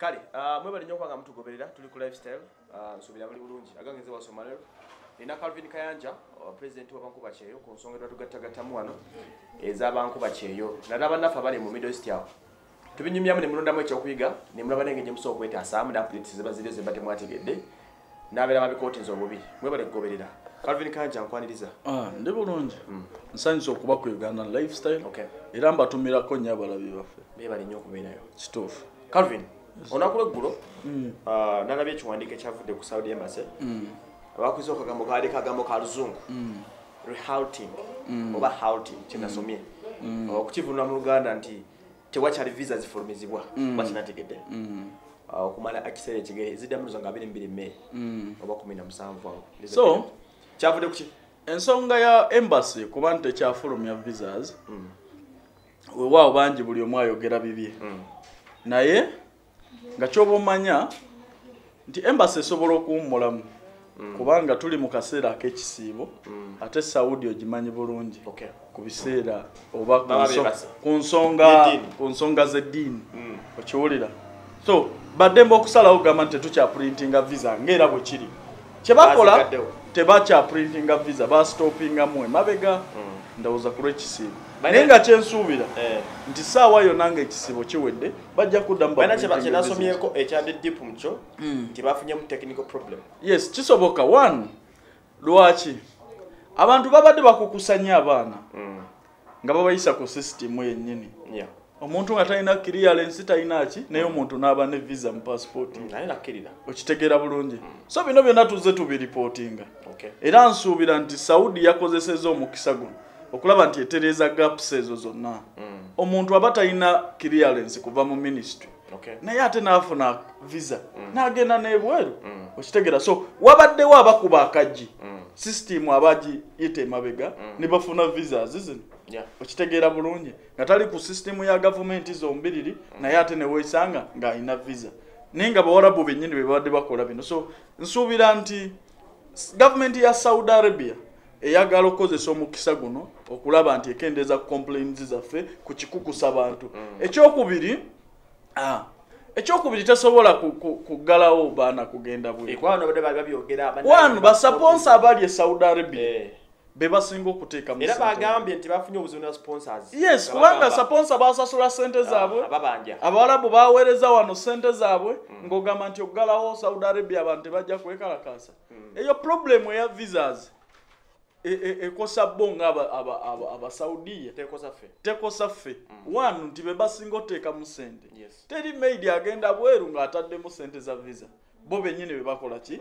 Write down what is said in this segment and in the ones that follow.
kale uh, mwebali nnyo okubanga mutugoberera tuli ku lifestyle uh, nsuubira buli bulungi. Agange nze wasoma leero nina calvin kayanja uh, president wabankuba kyeyo ku nsonga twatugattagattamu wano ez'abankuba kyeyo. Nala bannaffe abali mu middle east awo tubinyumyamu ne mulondamu ekyokuyiga ne mulaba nenge gye musobola okwetaasamu ne updates zeba ziriyo ze mba temwategedde n'abeera mabikotinza obubiri mwebale kugoberera. Calvin kayanja nkwaniriza. Ah, ndi bulungi. Nsanyusa okuba ku uganda lifestyle. Era mbatumirako nnyo abalabi baffe. Beebale nnyo okubeerayo. Kituufu. Calvin olunaku lweggulo uh, nalabye ekiwandiiko ekyavudde ku saudi embassy abakuza okagambo kaali kagambo ka luzungu. Rehalting oba halting kyenasomye okukivunula mu luganda nti tewakyali visa zifulumizibwa oba kinategedde Uh, okumala ekiseera ekigere ziddamulizo nga 22 may oba 17 awo. So- kyavudde kuki ensonga ya embassy kuba nti tekyafulumya visas weewaawo bangi buli omu ayogera bibye. Naye nga kyoba omanya nti embassy esobola okuwummulamu kubanga tuli mu kaseera ak'ekisiibo ate saudi ogimanyi bulungi. Ku biseera oba ku nsonga z'eddiini okiwulira. So baddemba okusalawo kugamba nti tetukyaprintinga visa ngaera bwe kiri. Kyebakola Bazigaddewo. tebakyaprintinga visa bastopingamu emabega ndowooza ku lw'ekisiibo naye nga kyensuubira Eh, nti saawa yonna nga ekisiibo kiwedde bajja kuddamu balina baprintinge visas. kyenasomyeko ekyadde dipu mukyo nti bafunyemu technical problem. Yes kisoboka. One lwaki? Abantu babadde bakukusanya abaana nga babayisa ku sisitimu yennyini. Omuntu nga talina clearance talina ki? Naye omuntu n'aba ne visa mu naye nakkirira okitegeera bulungi. So bino byonna tuzze tubiripootinga. Okay. era nsuubira nti saudi yakozeseza omukisa guno okulaba nti etereeza gaps ezo zonna. Omuntu aba talina clearance kuva mu ministry. Naye ate n'afuna visa n'agenda n'ebweru okitegeera. So wabaddewo abakuba akaggi sisitimu abagiyita emabega ne bafuna visas zino okitegeera bulungi. Nga tali ku sisitimu ya gavumenti zombiriri naye ate neweesanga ng'alina visa. Naye nga bawarabu bennyini be babadde bakola bino. So nsuubira nti gavumenti ya saudi arabia eyagala okukozesa omukisa guno okulaba nti ekendeeza complaints zaffe ku kikukusa bantu ekyokubiri ah, ekyokubiri ku- kuggalawo baana kugenda bwe. Ekwano badde bali babyogera wanu basaponsa abali e saudi arabia Eh. be basinga okuteeka era bagambye nti bafunye obuzibu ne sponsors. Yes Nga kubanga saponsa basasula sente zaabwe. ah, babanja abawalabu baweereza wano sente zaabwe ng'ogamba nti okuggalawo saudi arabia abantu tebajja kwekalakaasa. Eyo problemu eya visas ekosa bo nga aba- aba- aba- abasaudiya tekosa ffe ffe wanu nti be basinga oteekamu sente teri maidi agenda bweru ng'ataddemu sente za visa. Bo bennyini be bakola ki?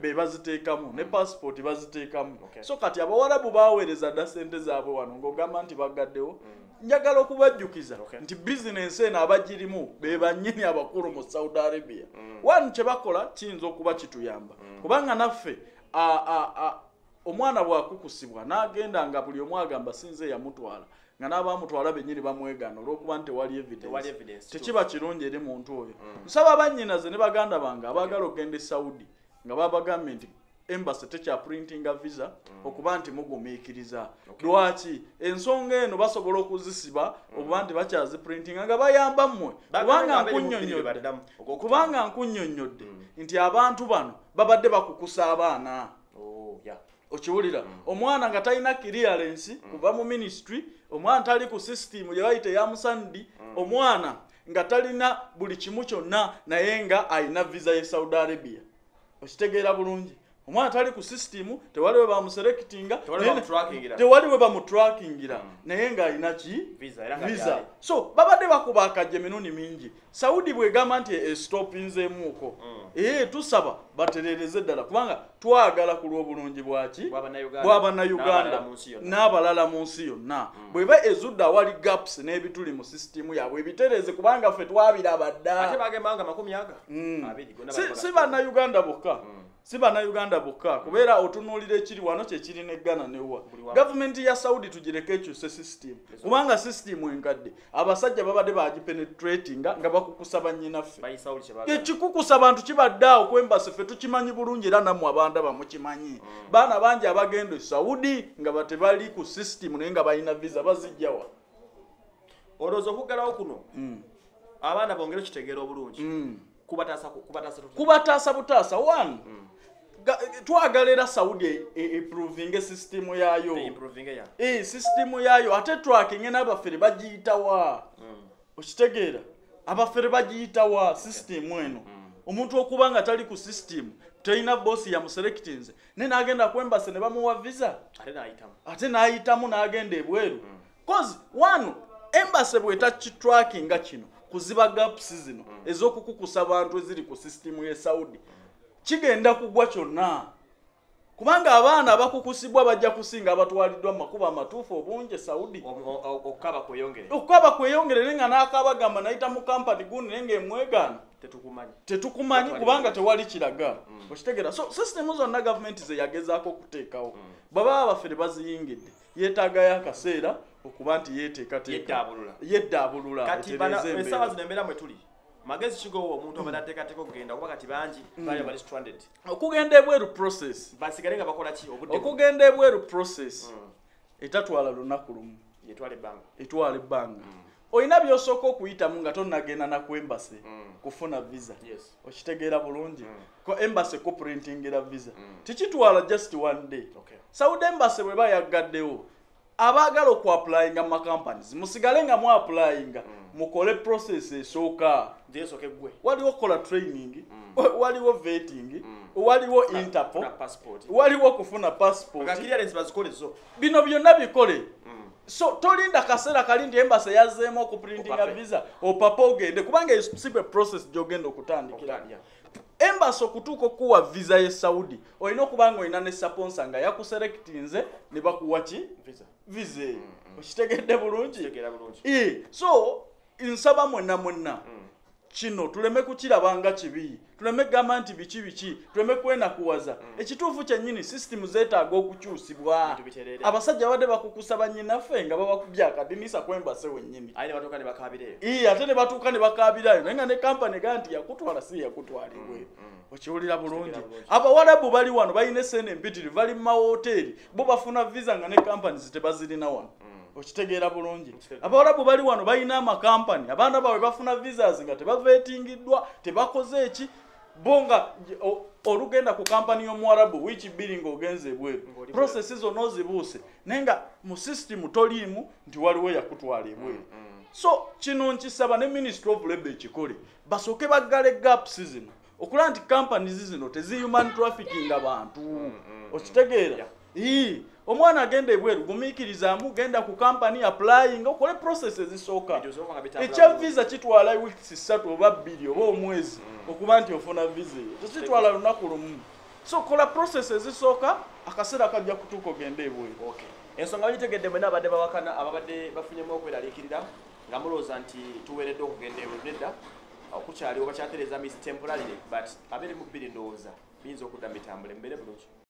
Be baziteekamu ne passport baziteekamu Okay. so kati abawarabu baweereza dda sente zaabwe wano ng'ogamba nti bagaddewo. Njagala okubajjukiza nti bizinensi eno abagirimu be bannyini abakulu mu saudi arabia. Wanu kye bakola kiyinza okuba kituyamba. Kubanga naffe a- a- a- omwana bwakukusibwa n'agenda nga buli omu agamba sinze yamutwala. Nga n'abamutwala bennyini bamwegaana olw'okuba nti tewali evidence. Tekiba kirungi eri muntu oyo. Nsaba bannyinaze ne baganda bange abaagala okgenda e saudi nga babagambye nti embassy tekyaprintinga visa okuba nti mugumiikiriza. Lwaki? Ensonga eno basobola okuzisiba oba nti bakyaziprintinga nga bayamba mmwe. Kubanga nkunnyonnyodde. nkunnyonnyodde. Nti abantu bano babadde bakukusa abaana. Oh. Okiwulira omwana nga talina clearance kuva mu ministry omwana tali ku system gye bayita eya musandi omwana nga talina buli kimu kyonna naye nga alina visa ye saudi arabia. Okitegeera bulungi. Omwana tali ku system tewali we bamuserekitinga Tewali we bamutrackingira. naye ng'alina ki? Visa, so babadde bakuba akajja emirundi mingi. Saudi bwegamba nti estopinzeemuuko ee tusaba baterereze ddala kubanga twagala ku lw'obulungi bwaki Bw'Abannayuganda. N'abalala mu nsi yonna. yonna. Bweba ezudde awali gaps n'ebituli mu sisitimu yaabwe ebitereze kubanga ffe twabiraba dda. Mm. gonna Si- bannayuganda bokka. Si bannayuganda bokka. Kubeera otunuulira ekiri wano kyekiri ne ghana newa gavumenti ya saudi tugireko ekyuse sisitimu kubanga sisitimu enkadde abasajja babadde bagipenetratinga nga bakukusa bannyinaffe. Ekikukusa abantu kibadde awo kwembase ffe tukimanyi bulungi era nammwe abandaba mukimanyi baana bangi abagenda e saudi nga batebali ku sisitimu naye nga balina visa bazijjawa olowooza okuggalawo kuno? Abaana bongere kitegeera obulungi. Kubataasa kubataasa butaasa one. Ga- twagala era saudi e- e- eprovinge sisitimu yayo The improving ya. Eh, sisitimu yayo ate twakinge n'abafere bagiyitawa okitegeera. Abafere bagiyitawa sisitimu eno omuntu okuba nga tali ku sisitimu talina boosi yamuserekitinze ne n'agenda ku embasi ne bamuwa visa? Ate n'ayitamu. N'agenda ebweru. Cause wano embase bwetakitwakinga kino kuziba gapusi zino ez'okukukusa abantu eziri ku sisitimu ye saudi kigenda kugwa kyonna. Kubanga abaana abakukusibwa bajja kusinga abatwaliddwa mu makubo amatuufu obungi saudi. Okukaba kweyongere. Naye nga n'akabagamba nayita mu kampani gundi naye ngaemwegaana tetukumanyi. Kubanga tewali kiraga. Okitegeera. So sisitemu zonna gavumenti zeyagezaako okuteekawo. Baba abafere baziyingidde. Yeetaagayo akaseera okuba nti yeeteekateeka. Yeddaabulula. kati esaawa zino embeera mwe tuli. Magezi kigowo omuntu obadde ateekateeka okugenda kuba kati bangi bali bali stranded. Okugenda ebweru process. Basigale nga bakola ki? Obudde okugenda ebweru process. Etatwala lunaku lumu. Yetwala ebbanga. Etwala ebbanga olina byosooka okuyitamu nga tonnagenda naku embase kufuna visa. Okitegeera bulungi. Ko embase kuprintingira visa. Tikitwala just one day. Saudi embase bwe bayaggaddewo abaagala okuapulayinga mu makampanies musigale nga muapulayinga mukole process esooka. Waliwo kola training wa- waliwo vetting waliwo interpol waliwo okufuna passport. Bino byonna bikole so tolinda kaseera kali nti embase yazzeemu okuprintinga visa. Opapa ogende. Kubanga sibe process gyogenda okutandikira. Embasi okutuuka okuwa visa ye saudi olina okuba nga olina ne saponsa nga yakuserekitinze ne bakuwa ki? Visa. Visa. Eyo okitegedde bulungi? Kitegeera bulungi. Eh, so nsaba mwenna mwenna kino tuleme kukirabanga kibi tuleme kugamba nti biki biki tuleme kwenakuwaza ekituufu kyennyini sisitimu zeetaaga okukyusibwa. Abasajja badde bakukusa bannyinaffe nga babakubya akadinisa kwembase wennyini. Ate ne batuuka ne bakaabirayo naye nga ne kampani ega nti yakutwala si yakutwalibwe. Okiwulira bulungi. Kitegeera bulungi. abawarabu bali wano balina esente empitirivu bali mu mawoteeri bo bafuna visa nga ne kampani tebazirina wano okitegeera bulungi. Abawarabu bali wano balina amakampani abaana baabwe bafuna visas nga tebaveetingiddwa tebakoze eki? Bo nga olugenda ku kampani y'omuwarabu wiiki bbiri ng'ogenze ebweru. Prosesi zonna ozibuuse naye nga mu sisitimu toliimu nti waliwo yakutwala ebweru. So kino nkisaba ne ministry of labour ekikole basooke baggala gaps zino. Okulaba nti companies zino tezi human trafficking abantu okitegeera? Ii omwana agenda ebweru gumiikirizaamu genda ku kampani applying okole process ezisooka. Ekya visa kitwala weeks ssatu oba bbiri oba omwezi okuba nti ofuna visa eyo. Tekitwala lunaku lumu. So kola process ezisooka akaseera kajja kutuuka ogenda ebweru. Ensonga bagitegedde mwena abadde bawakana ababadde bafunyemu okweraliikirira nga mulowooza nti tuweeredde okugenda ebweru nedda okukyaliwo bakyatereza miss temporarily but abiri mu bbiri ndowooza biyinza okudda mu mitambula embeere bulungi